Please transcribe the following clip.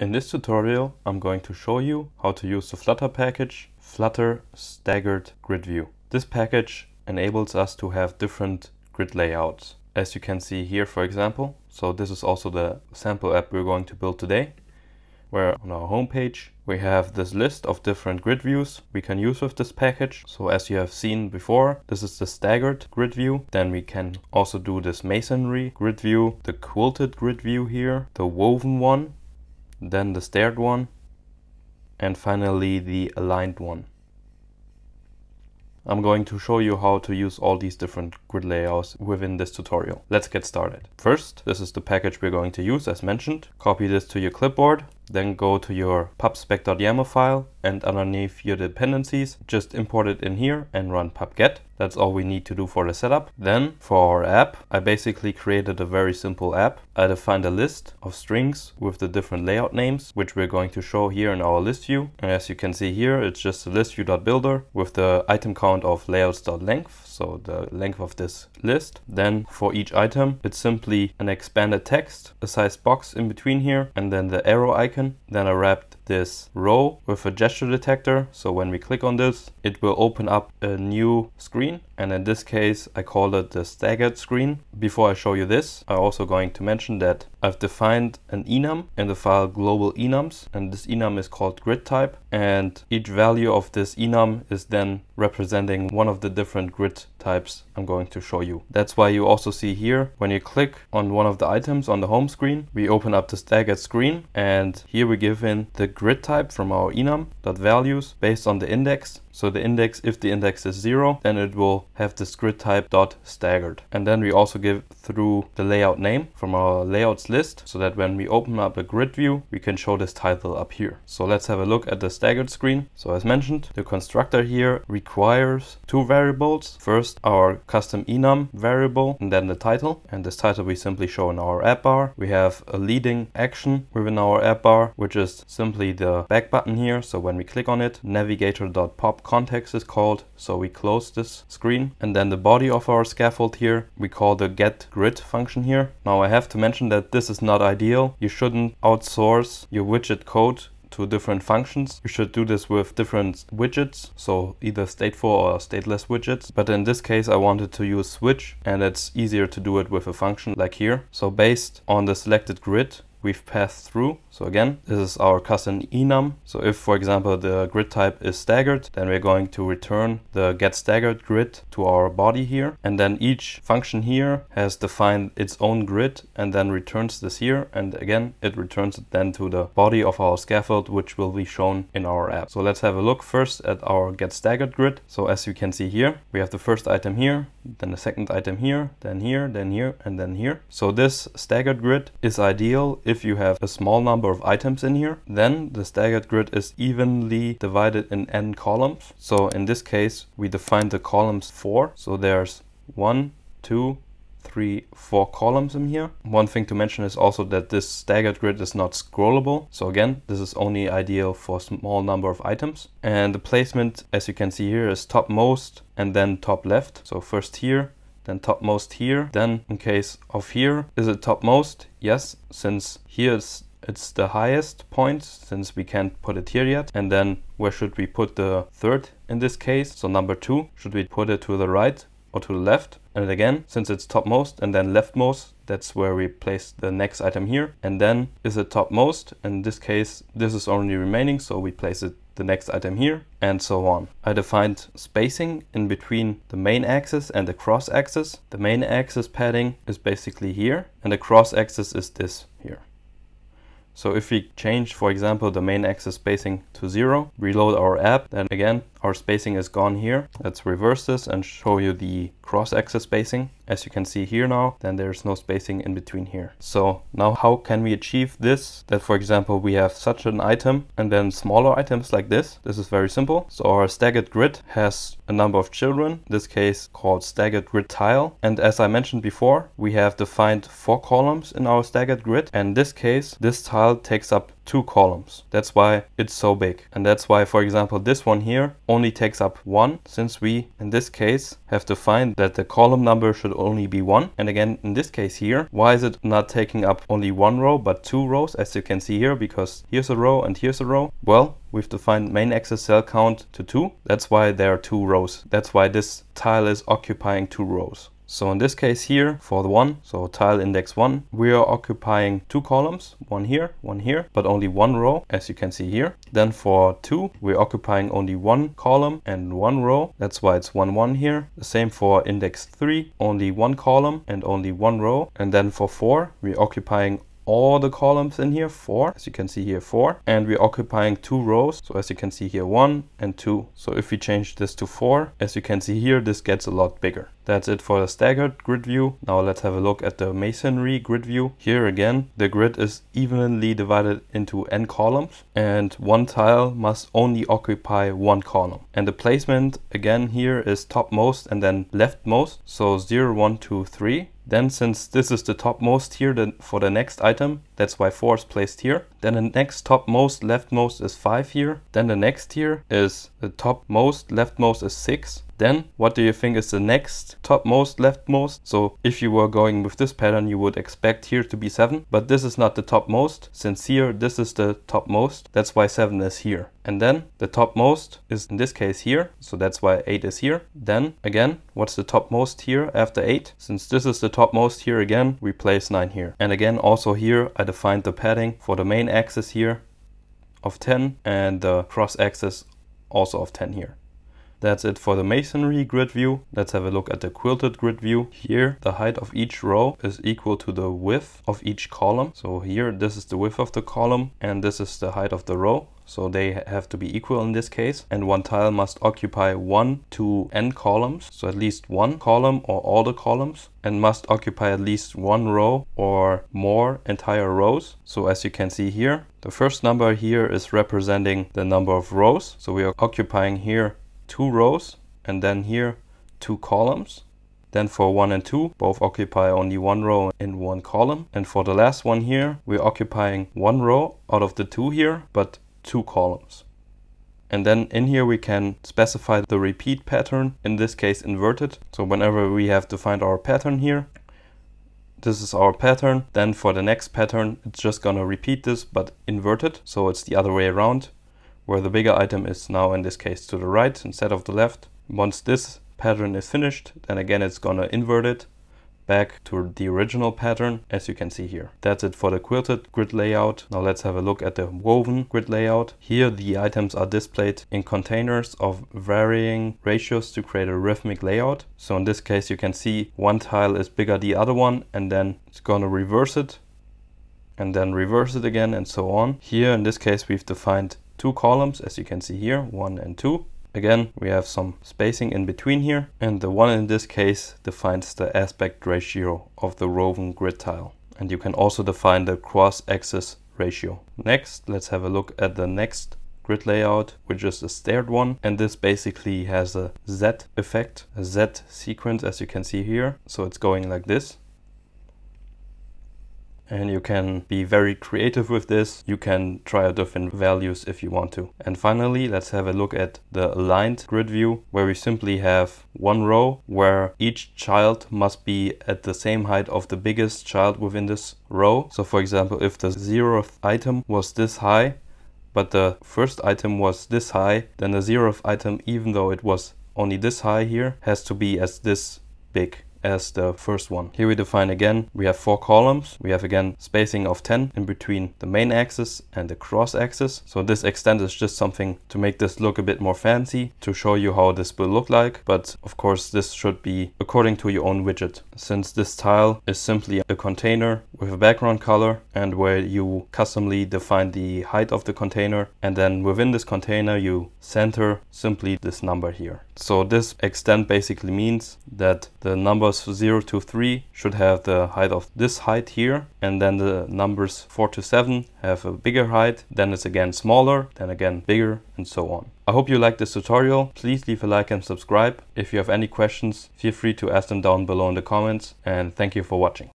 In this tutorial, I'm going to show you how to use the Flutter package Flutter Staggered Grid View. This package enables us to have different grid layouts. As you can see here, for example, so this is also the sample app we're going to build today, where on our homepage we have this list of different grid views we can use with this package. So as you have seen before, this is the staggered grid view. Then we can also do this masonry grid view, the quilted grid view here, the woven one, then the staired one, and finally the aligned one. I'm going to show you how to use all these different grid layouts within this tutorial. Let's get started. First, this is the package we're going to use as mentioned. Copy this to your clipboard then go to your pubspec.yaml file and underneath your dependencies, just import it in here and run pubget. That's all we need to do for the setup. Then for our app, I basically created a very simple app. I defined a list of strings with the different layout names, which we're going to show here in our list view. And as you can see here, it's just a list view.builder with the item count of layouts.length, so the length of this list. Then for each item, it's simply an expanded text, a sized box in between here, and then the arrow icon. Then I wrapped this row with a gesture detector. So when we click on this, it will open up a new screen. And in this case, I call it the staggered screen. Before I show you this, I'm also going to mention that I've defined an enum in the file global enums. And this enum is called grid type. And each value of this enum is then representing one of the different grid types I'm going to show you. That's why you also see here, when you click on one of the items on the home screen, we open up the staggered screen. And here we give in the grid type from our enum.values based on the index so the index, if the index is zero, then it will have this grid type dot staggered. And then we also give through the layout name from our layouts list so that when we open up a grid view, we can show this title up here. So let's have a look at the staggered screen. So as mentioned, the constructor here requires two variables. First, our custom enum variable and then the title. And this title we simply show in our app bar. We have a leading action within our app bar, which is simply the back button here. So when we click on it, navigator.pop context is called. So we close this screen and then the body of our scaffold here, we call the get grid function here. Now I have to mention that this is not ideal. You shouldn't outsource your widget code to different functions. You should do this with different widgets, so either stateful or stateless widgets. But in this case, I wanted to use switch and it's easier to do it with a function like here. So based on the selected grid, we've passed through. So again, this is our custom enum. So if, for example, the grid type is staggered, then we're going to return the get staggered grid to our body here. And then each function here has defined its own grid and then returns this here. And again, it returns it then to the body of our scaffold, which will be shown in our app. So let's have a look first at our get staggered grid. So as you can see here, we have the first item here, then the second item here, then here, then here, and then here. So this staggered grid is ideal if if you have a small number of items in here, then the staggered grid is evenly divided in n columns. So in this case, we define the columns four. So there's one, two, three, four columns in here. One thing to mention is also that this staggered grid is not scrollable. So again, this is only ideal for small number of items. And the placement, as you can see here, is topmost and then top left. So first here, then topmost here. Then in case of here, is it topmost? Yes, since here it's, it's the highest point, since we can't put it here yet. And then where should we put the third in this case? So number two, should we put it to the right or to the left? And again, since it's topmost and then leftmost, that's where we place the next item here. And then is it topmost? In this case, this is only remaining, so we place it the next item here, and so on. I defined spacing in between the main axis and the cross axis. The main axis padding is basically here, and the cross axis is this here. So if we change, for example, the main axis spacing to zero, reload our app, then again, our spacing is gone here. Let's reverse this and show you the cross-axis spacing. As you can see here now, then there's no spacing in between here. So now how can we achieve this? That for example, we have such an item and then smaller items like this. This is very simple. So our staggered grid has a number of children, this case called staggered grid tile. And as I mentioned before, we have defined four columns in our staggered grid. And in this case, this tile takes up two columns. That's why it's so big. And that's why, for example, this one here only takes up one since we, in this case, have to find that the column number should only be one. And again, in this case here, why is it not taking up only one row, but two rows, as you can see here, because here's a row and here's a row? Well, we've defined main axis cell count to two. That's why there are two rows. That's why this tile is occupying two rows. So in this case here for the one, so tile index one, we are occupying two columns, one here, one here, but only one row as you can see here. Then for two, we're occupying only one column and one row. That's why it's one, one here. The same for index three, only one column and only one row. And then for four, we're occupying all the columns in here, four, as you can see here, four, and we're occupying two rows. So as you can see here, one and two. So if we change this to four, as you can see here, this gets a lot bigger. That's it for the staggered grid view. Now let's have a look at the masonry grid view. Here again, the grid is evenly divided into n columns and one tile must only occupy one column. And the placement again here is topmost and then leftmost. So 0, 1, 2, 3. Then since this is the topmost here then for the next item, that's why 4 is placed here. Then the next topmost leftmost is 5 here. Then the next here is the topmost leftmost is 6. Then what do you think is the next topmost leftmost? So if you were going with this pattern you would expect here to be 7 but this is not the topmost since here this is the topmost that's why 7 is here. And then the topmost is in this case here so that's why 8 is here. Then again what's the topmost here after 8? Since this is the topmost here again we place 9 here. And again also here I defined the padding for the main axis here of 10 and the cross axis also of 10 here. That's it for the masonry grid view. Let's have a look at the quilted grid view. Here, the height of each row is equal to the width of each column. So here, this is the width of the column and this is the height of the row. So they have to be equal in this case. And one tile must occupy one to n columns. So at least one column or all the columns and must occupy at least one row or more entire rows. So as you can see here, the first number here is representing the number of rows. So we are occupying here two rows and then here two columns. Then for 1 and 2, both occupy only one row in one column. And for the last one here, we're occupying one row out of the two here, but two columns. And then in here we can specify the repeat pattern, in this case inverted. So whenever we have to find our pattern here, this is our pattern. Then for the next pattern, it's just gonna repeat this, but inverted. So it's the other way around where the bigger item is now in this case to the right instead of the left. Once this pattern is finished, then again it's gonna invert it back to the original pattern as you can see here. That's it for the quilted grid layout. Now let's have a look at the woven grid layout. Here the items are displayed in containers of varying ratios to create a rhythmic layout. So in this case you can see one tile is bigger the other one and then it's gonna reverse it and then reverse it again and so on. Here in this case we've defined two columns as you can see here, one and two. Again, we have some spacing in between here, and the one in this case defines the aspect ratio of the woven grid tile. And you can also define the cross-axis ratio. Next, let's have a look at the next grid layout, which is the staired one. And this basically has a Z effect, a Z sequence, as you can see here. So it's going like this and you can be very creative with this. You can try out different values if you want to. And finally, let's have a look at the aligned grid view where we simply have one row where each child must be at the same height of the biggest child within this row. So for example, if the zeroth item was this high, but the first item was this high, then the zeroth item, even though it was only this high here, has to be as this big as the first one. Here we define again, we have four columns. We have again spacing of 10 in between the main axis and the cross axis. So this extent is just something to make this look a bit more fancy, to show you how this will look like. But of course this should be according to your own widget. Since this tile is simply a container with a background color and where you customly define the height of the container and then within this container you center simply this number here. So this extent basically means that the numbers 0 to 3 should have the height of this height here and then the numbers 4 to 7 have a bigger height, then it's again smaller, then again bigger and so on. I hope you liked this tutorial. Please leave a like and subscribe. If you have any questions, feel free to ask them down below in the comments and thank you for watching.